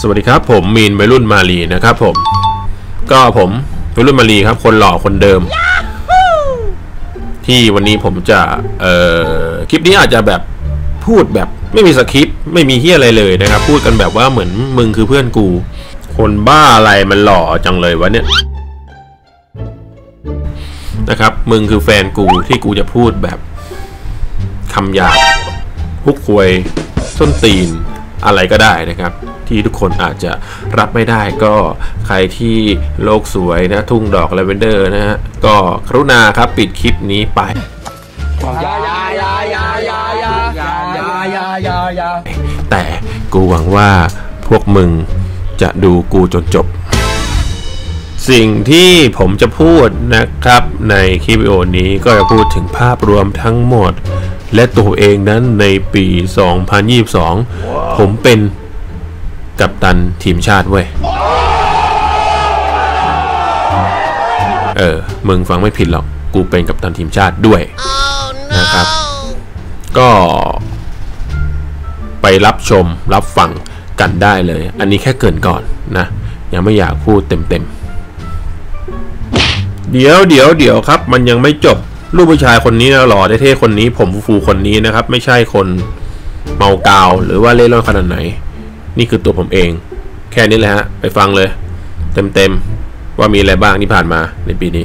สวัสดีครับ ผมมีนวัยรุ่นมาลีนะครับผม ก็ผมวัยรุ่นมาลีครับ คนหล่อคนเดิม ที่วันนี้ผมจะเอ่อคลิปนี้อาจจะแบบพูดแบบไม่มีสคริปต์ไม่มีเฮียอะไรเลยนะครับ พูดกันแบบว่าเหมือนมึงคือเพื่อนกู คนบ้าอะไรมันหล่อจังเลยวะเนี่ยนะครับ มึงคือแฟนกูที่กูจะพูดแบบคำหยาบฮุกควยส้นตีน อะไรก็ได้นะครับ ที่ทุกคนอาจจะรับไม่ได้ก็ใครที่โลกสวยนะ ทุ่งดอกลาเวนเดอร์นะฮะก็กรุณาครับปิดคลิปนี้ไปแต่กูหวังว่าพวกมึงจะดูกูจนจบ สิ่งที่ผมจะพูดนะครับในคลิปวิดีโอนี้ก็จะพูดถึงภาพรวมทั้งหมด และตัวเองนั้นในปี 2022 ผมเป็นกัปตันทีมชาติเว้ย เออ มึงฟังไม่ผิดหรอก กูเป็นกัปตันทีมชาติด้วย นะครับ ก็ไปรับชมรับฟังกันได้เลย อันนี้แค่เกรินก่อนนะ ยังไม่อยากพูดเต็มๆ เดี๋ยวเดี๋ยวเดี๋ยวครับ มันยังไม่จบ รูปผู้ชายคนนี้นะหล่อเท่ๆคนนี้ ผมฟูๆคนนี้นะครับ ไม่ใช่คนเมากาวหรือว่าเล่ร่อนขนาดไหน นี่คือตัวผมเอง แค่นี้แหละฮะ ไปฟังเลย เต็มๆ ว่ามีอะไรบ้างที่ผ่านมาในปีนี้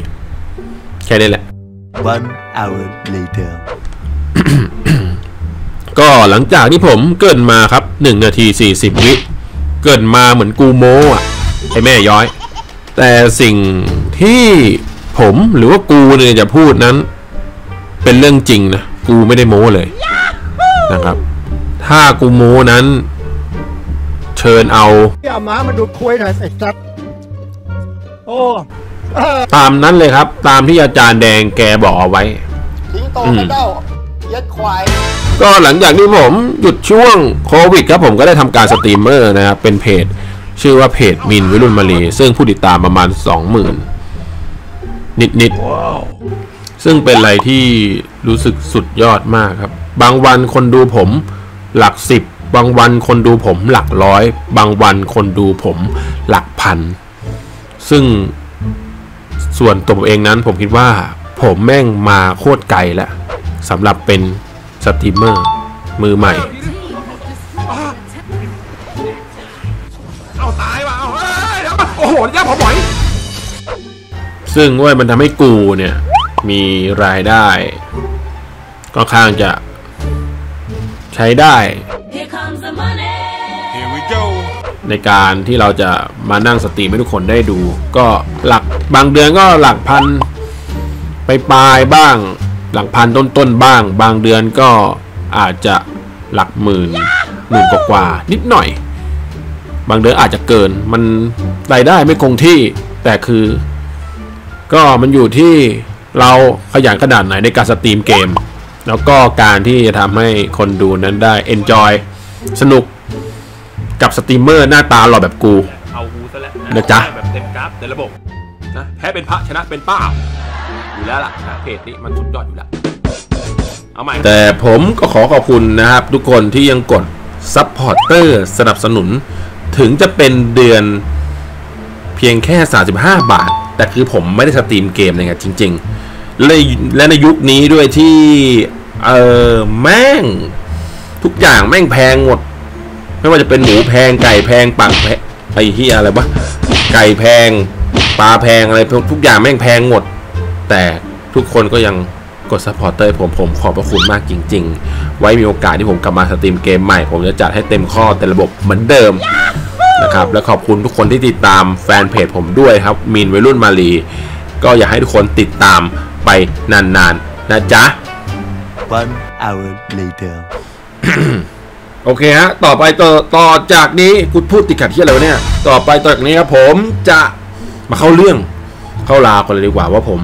แค่นี้แหละ One hour later. ก็หลังจากที่ผมเกรินมาครับ1นาที40วิ เกรินมาเหมือนกูโมอะไอแม่ย้อย แต่สิ่งที่ ผมหรือว่ากูเนี่ยจะพูดนั้น เป็นเรื่องจริงนะ กูไม่ได้โม้เลยนะครับ ถ้ากูโม้นั้น เชิญเอาเอาม้ามาดูคุยหน่อยไอ้สัตว์โอ้ตามนั้นเลยครับ ตามที่อาจารย์แดงแกบอกเอาไว้ทิ้งโตกระเด้าเย็ดควาย ก็หลังจากที่ผมหยุดช่วงโควิดครับผมก็ได้ทำการสตรีมเมอร์นะครับ เป็นเพจ ชื่อว่าเพจมินวิรุณมาลีซึ่งผู้ติดตามประมาณ 20,000 นิดนิดๆ ซึ่งเป็นอะไรที่รู้สึกสุดยอดมากครับ บางวันคนดูผมหลักสิบบางวันคนดูผมหลักร้อย บางวันคนดูผมหลักพัน ซึ่งส่วนตัวผมเองนั้นผมคิดว่าผมแม่งมาโคตรไกลแล้วสำหรับเป็นสตรีมเมอร์มือใหม่ เอาตายว่ะเอาเฮ้ยเดี๋ยวมาโอ้โหย่าผมหมอย ซึ่งเว้ยมันทำให้กูเนี่ย มีรายได้ค่อนข้างจะ ใช้ได้ Here comes the money. Here we go ในการที่เราจะมานั่งสตรีมให้ทุกคนได้ดู ก็หลักบางเดือนก็หลักพัน ไปปลายๆบ้าง หลักพันต้นๆบ้าง บางเดือนก็อาจจะหลักหมื่นหมื่นกว่าๆนิดหน่อย บางเดือนอาจจะเกินมันรายได้ไม่คงที่แต่คือ ก็มันอยู่ที่เราขยันขนาดไหนในการสตรีมเกม แล้วก็การที่จะทำให้คนดูนั้นได้ enjoy สนุกกับสตรีมเมอร์หน้าตาหล่อแบบกู เอากูซะแล้วนะจ๊ะ แบบเต็มคราบเต็มระบบนะแพ้เป็นพระชนะเป็นป้าอยู่แล้วล่ะนะเพจนี้มันสุดยอดอยู่แล้วเอาใหม่แต่ผมก็ขอขอบคุณนะครับ ทุกคนที่ยังกด supporter สนับสนุน ถึงจะเป็นเดือนเพียงแค่ 35 บาท แต่คือผมไม่ได้สตรีมเกมเลยไงจริงๆและและในยุคนี้ด้วยที่เออแม่ง ทุกอย่างแม่งแพงหมด ไม่ว่าจะเป็นหมูแพงไก่แพงผักแพงไอ้ที่อะไรวะไก่แพงปลาแพงอะไรทุกอย่างแม่งแพงหมด แต่ทุกคนก็ยังกด supporter ผมผมขอบพระคุณมากจริง ๆ ไว้มีโอกาสที่ผมกลับมาสตรีมเกมใหม่ ผมจะจัดให้เต็มข้อเต็มระบบเหมือนเดิม นะครับ และขอบคุณทุกคนที่ติดตามแฟนเพจผมด้วยครับมีนวัยรุ่นมาลีก็อยากให้ทุกคนติดตามไปนานๆนะจ๊ะ One hour later. โอเคฮะ ต่อไปต่อต่อจากนี้กูพูดติดขัดที่อะไรวะเนี่ย ต่อไปต่อจากนี้ครับผมจะมาเข้าเรื่องเข้าลาวกันเลยดีกว่าว่าผม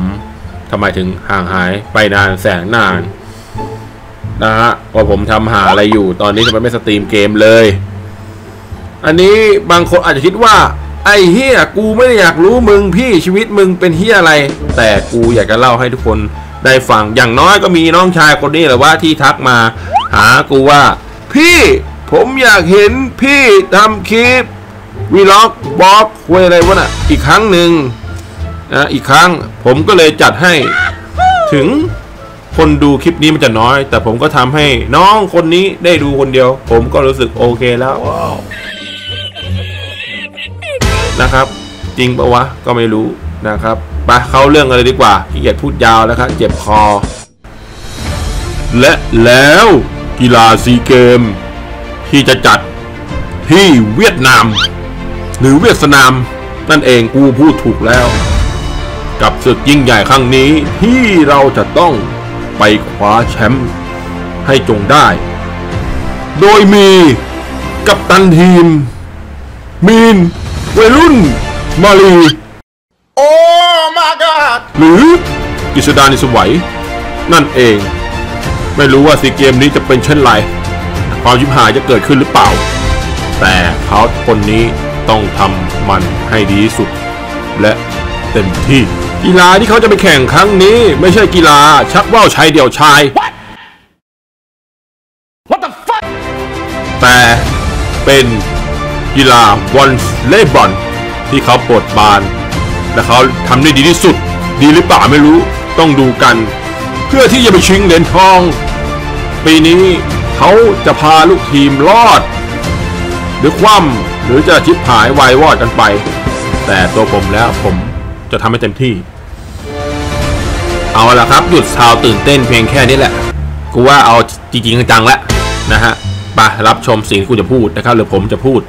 ทำไมถึงห่างหายไปนานแสนนาน นะฮะว่าผมทำหาอะไรอยู่ตอนนี้ทำไมไม่สตรีมเกมเลย อันนี้บางคนอาจจะคิดว่า ไอ้เฮียกูไม่ได้อยากรู้มึงพี่ชีวิตมึงเป็นเฮียอะไร แต่กูอยากจะเล่าให้ทุกคนได้ฟังอย่างน้อยก็มีน้องชายคนนี้แหละว่าที่ทักมา หากูว่า พี่ผมอยากเห็นพี่ทำคลิปวีล็อกบล็อกคุยอะไรวะน่ะอีกครั้งหนึ่งนะอีกครั้งผมก็เลยจัดให้ถึงคนดูคลิปนี้มันจะน้อย แต่ผมก็ทำให้น้องคนนี้ได้ดูคนเดียว ผมก็รู้สึกโอเคแล้ว นะครับ จริงปะวะก็ไม่รู้นะครับไปเข้าเรื่องกันเลยดีกว่าขี้เกียจพูดยาวแล้วครับเจ็บคอ และแล้วกีฬาซีเกม ที่จะจัดที่เวียดนาม หรือเวียดนาม นั่นเองกูพูดถูกแล้ว กับศึกยิ่งใหญ่ครั้งนี้ที่เราจะต้องไปคว้าแชมป์ให้จงได้ โดยมีกัปตันทีม มีน วัยรุ่น มาลีโอ้ my god หรือกฤษดานิสวัย นั่นเอง ไม่รู้ว่าซีเกมนี้จะเป็นเช่นไร ความชิบหายจะเกิดขึ้นหรือเปล่า แต่เขาคนนี้ต้องทำมันให้ดีที่สุด และเต็มที่ กีฬาที่เขาจะไปแข่งครั้งนี้ ไม่ใช่กีฬาชักว่าวชายเดี่ยวชายแต่เป็น กีฬาวอลเลย์บอลที่เขาปลดบาน และเขาทำได้ดีที่สุด ดีหรือเปล่าไม่รู้ต้องดูกัน เพื่อที่จะไปชิงเหรียญทอง ปีนี้เขาจะพาลูกทีมรอด หรือคว่ำหรือจะชิบหายวายวอดกันไป แต่ตัวผมแล้วผมจะทำให้เต็มที่ เอาละครับ หยุดชาวตื่นเต้นเพียงแค่นี้แหละ กูว่าเอาจริงๆจังๆแล้วนะฮะไปรับชมสิ่งที่กูจะพูดนะครับหรือผมจะพูด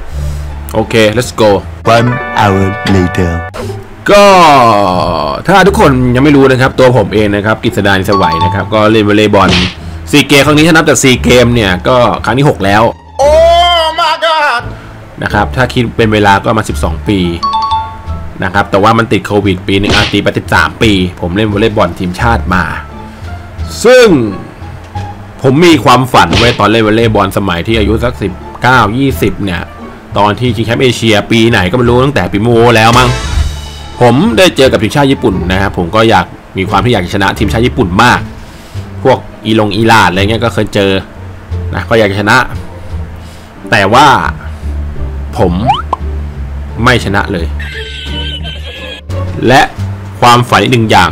โอเค let's go One hour later. ก็ถ้าทุกคนยังไม่รู้นะครับตัวผมเองนะครับกฤษดานิสวัยนะครับ ก็เล่นวอลเลย์บอลซีเกมครั้งนี้ถ้านับจากซีเกมเนี่ย ก็ครั้งที่ 6 แล้ว โอ้ my god นะครับ ถ้าคิดเป็นเวลาก็มา 12 ปีนะครับ แต่ว่ามันติดโควิดปีหนึงอาตีไป13 ปี ผมเล่นวอลเลย์บอลทีมชาติมา ซึ่งผมมีความฝันไว้ตอนเล่นวอลเลย์บอลสมัยที่อายุสัก19 20 เนี่ย ตอนที่ชิงแชมป์เอเชียปีไหนก็ไม่รู้ตั้งแต่ปีโมแล้วมั้งผมได้เจอกับทีมชาติญี่ปุ่นนะครับผมก็อยากมีความที่อยากชนะทีมชาติญี่ปุ่นมาก พวกอีลงอีลาดอะไรเงี้ยก็เคยเจอนะก็อยากชนะ แต่ว่าผมไม่ชนะเลย และความฝันอีกหนึ่งอย่าง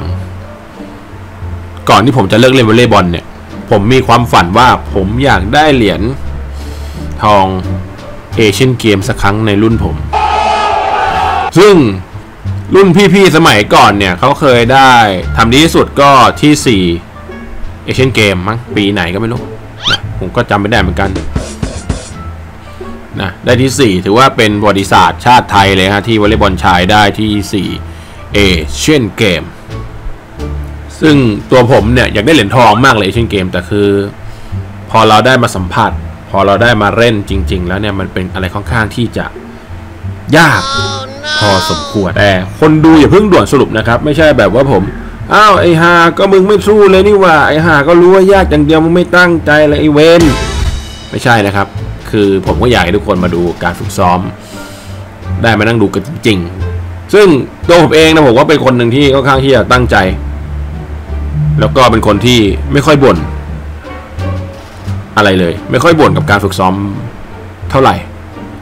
ก่อนที่ผมจะเลิกเล่นวอลเลย์บอลเนี่ย ผมมีความฝันว่าผมอยากได้เหรียญทอง เอเชียนเกมสักครั้งในรุ่นผม ซึ่งรุ่นพี่ๆสมัยก่อนเนี่ยเขาเคยได้ทำดีที่สุดก็ที่ 4 เอเชียนเกมมั้งปีไหนก็ไม่รู้นะผมก็จำไม่ได้เหมือนกันนะได้ที่ 4 ถือว่าเป็นประวัติศาสตร์ชาติไทยเลยฮะที่วอลเลย์บอลชายได้ที่ 4 เอเชียนเกม ซึ่งตัวผมเนี่ยอยากได้เหรียญทองมากเลยเอเชียนเกมแต่คือ พอเราได้มาสัมผัส พอเราได้มาเล่นจริง ๆ แล้วเนี่ยมันเป็นอะไรค่อนข้างที่จะยากพอสมควรแต่คนดูอย่าเพิ่งด่วนสรุปนะครับ ไม่ใช่แบบว่าผมอ้าวไอ้ฮาก็มึงไม่สู้เลยนี่หว่าไอ้ฮาก็รู้ว่ายากอย่างเดียวมึงไม่ตั้งใจเลยไอ้เวนไม่ใช่นะครับ คือผมก็อยากให้ทุกคนมาดูการฝึกซ้อม ได้มานั่งดูกันจริงๆซึ่งตัวผมเองนะผมว่าเป็นคนหนึ่งที่ค่อนข้างที่จะตั้งใจ แล้วก็เป็นคนที่ไม่ค่อยบ่น อะไรเลย ไม่ค่อยบ่นกับการฝึกซ้อมเท่าไหร่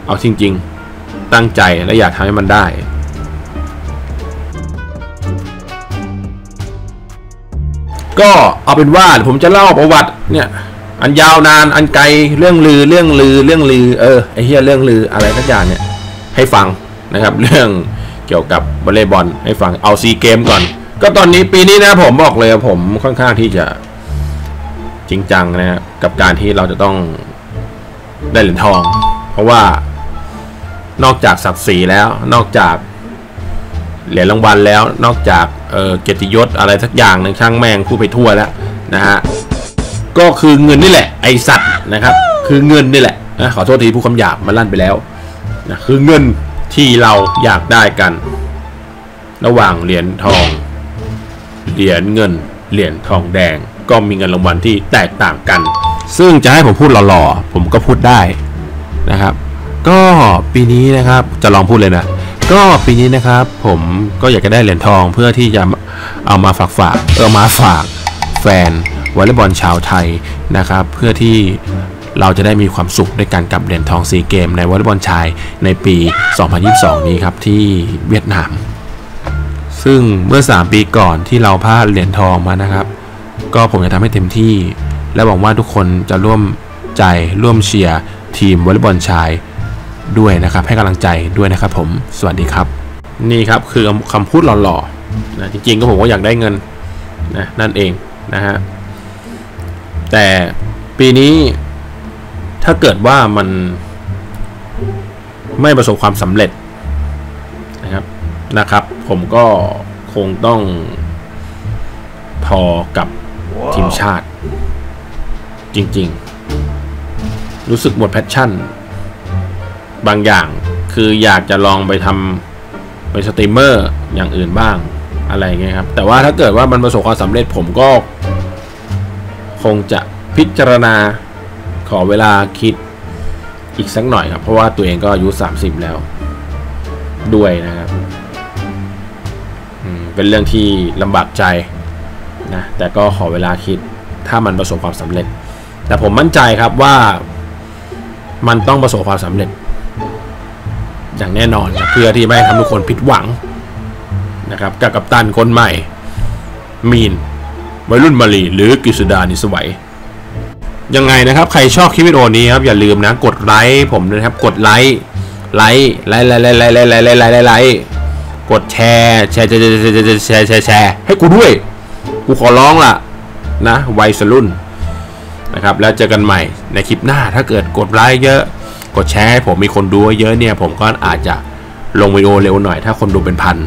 เอาจริง ๆ ตั้งใจและอยากทำให้มันได้ก็เอาเป็นว่าผมจะเล่าประวัติเนี่ยอันยาวนานอันไกลเรื่องลือเรื่องลือเรื่องลือเออไอเฮียเรื่องลืออะไรสักอย่างเนี่ยให้ฟังนะครับ เรื่องเกี่ยวกับวอลเลย์บอลให้ฟังเอาซีเกมก่อน ก็ตอนนี้ปีนี้นะผมบอกเลยผมค่อนข้างที่จะ จริงจังนะครับกับการที่เราจะต้องได้เหรียญทอง เพราะว่านอกจากศักดิ์ศรีแล้วนอกจากเหรียญรางวัลแล้วนอกจากเเกียรติยศอะไรสักอย่างหนึ่งช่างแม่งพูดไปทั่วแล้วนะฮะก็คือเงินนี่แหละ ไอสัตว์นะครับ คือเงินนี่แหละนะขอโทษทีผู้คำหยาบมาลั่นไปแล้วนะคือเงินที่เราอยากได้กัน ระหว่างเหรียญทอง เหรียญเงิน เหรียญทองแดง ก็มีเงินรางวัลที่แตกต่างกัน ซึ่งจะให้ผมพูดหล่อๆ ผมก็พูดได้นะครับ ก็ปีนี้นะครับจะลองพูดเลยนะ ก็ปีนี้นะครับ ผมก็อยากจะได้เหรียญทองเพื่อที่จะเอามาฝากฝากเอามาฝากแฟนวอลเลย์บอลชาวไทยนะครับ เพื่อที่เราจะได้มีความสุขด้วยการกับเหรียญทองซีเกม ในวอลเลย์บอลชายในปี 2022 นี้ครับที่เวียดนาม ซึ่งเมื่อ 3 ปีก่อนที่เราพลาดเหรียญทองมานะครับ ก็ผมจะทำให้เต็มที่ และหวังว่าทุกคนจะร่วมใจร่วมเชียร์ทีมวอลเลย์บอลชายด้วยนะครับ ให้กำลังใจด้วยนะครับผมสวัสดีครับ นี่ครับคือคำพูดหล่อๆนะจริงๆก็ผมก็อยากได้เงินนะนั่นเองนะฮะแต่ปีนี้ถ้าเกิดว่ามันไม่ประสบความสำเร็จนะครับนะครับ ผมก็คงต้องพอกับ ทีมชาติ จริง ๆ รู้สึกหมด passion บางอย่างคืออยากจะลองไปทำเป็นสตรีมเมอร์อย่างอื่นบ้างอะไรเงี้ยครับ แต่ว่าถ้าเกิดว่ามันประสบความสำเร็จผมก็ คงจะพิจารณาขอเวลาคิดอีกสักหน่อยครับ เพราะว่าตัวเองก็อายุ30 แล้ว ด้วยนะครับเป็นเรื่องที่ลำบากใจ นะแต่ก็ขอเวลาคิดถ้ามันประสบความสำเร็จ แต่ผมมั่นใจครับว่ามันต้องประสบความสำเร็จ อย่างแน่นอนนะเพื่อที่ไม่ให้ทำทุกคนผิดหวังนะครับกับกัปตันคนใหม่ มีนวัยรุ่นมาลีหรือกฤษดานิสวัยยังไงนะครับ ใครชอบคลิปวิดีโอนี้ครับอย่าลืมนะกดไลค์ผมนะครับกดไลค์ไลค์ไลค์ไลค์ไลค์ไลค์ไลค์ไลค์ไลค์ไลค์กดแชร์แชร์แชร์แชร์แชร์แชร์แชร์ให้กูด้วย กูขอร้องล่ะนะวัยสรุ่นนะครับแล้วเจอกันใหม่ในคลิปหน้าถ้าเกิดกดไลค์เยอะ กดแชร์ให้ผมมีคนดูเยอะเนี่ย ผมก็อาจจะลงวิดีโอเร็วหน่อย ถ้าคนดูเป็นพัน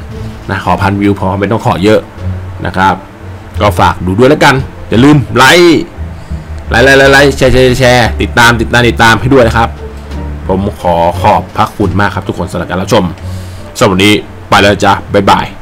นะขอพันวิวพอไม่ต้องขอเยอะนะครับ ก็ฝากดูด้วยแล้วกัน อย่าลืมไลค์ไลค์ไลค์ไลค์แชร์แชร์แชร์ติดตามติดตามติดตามให้ด้วยนะครับ ผมขอขอบพระคุณมากครับทุกคนสำหรับการรับชมสวันนี้ไปแล้วจ้ะบ๊ายบาย